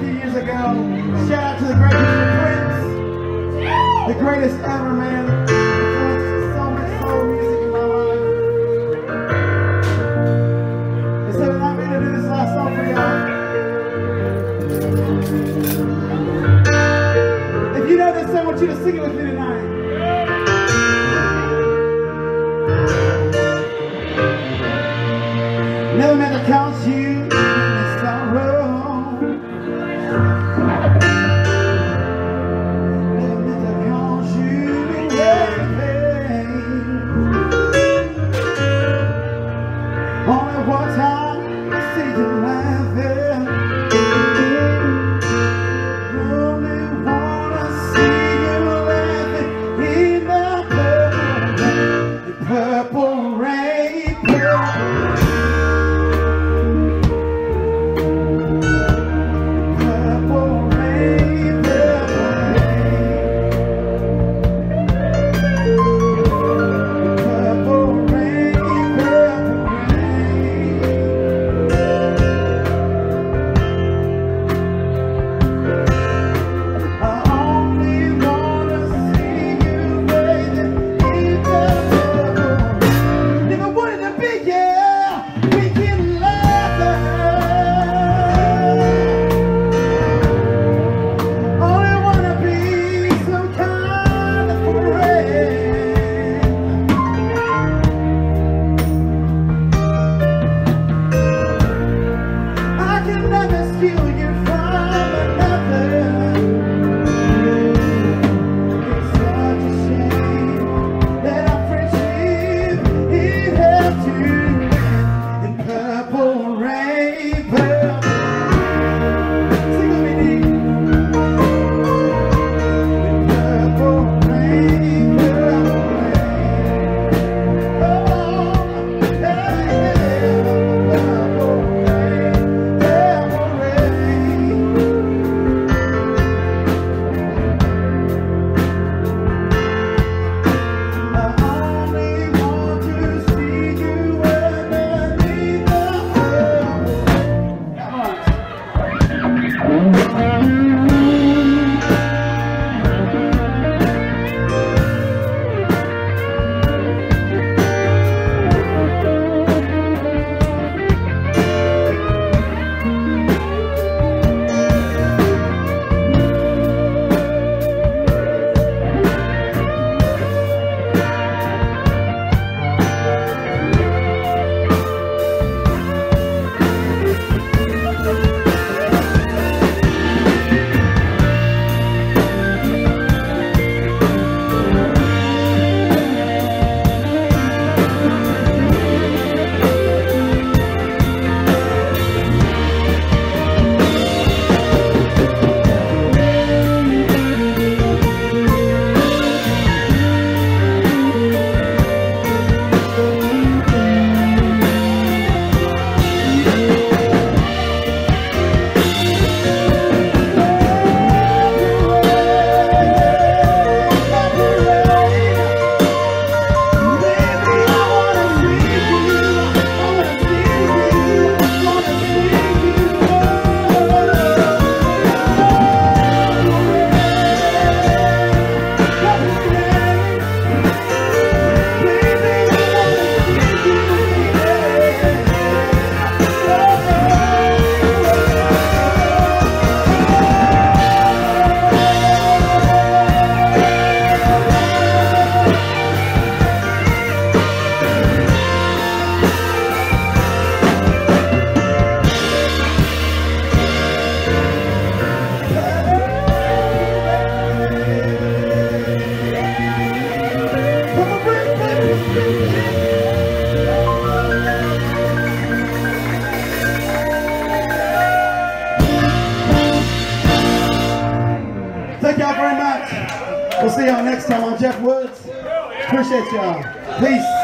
few years ago. Shout out to the great Mr. Prince, the greatest ever, man. So much soul music in my life. We're gonna do this last song for y'all. If you know this song, I want you to sing it with me tonight. Never meant to you the purple, very much. We'll see y'all next time on Jeff Woods. Appreciate y'all. Peace.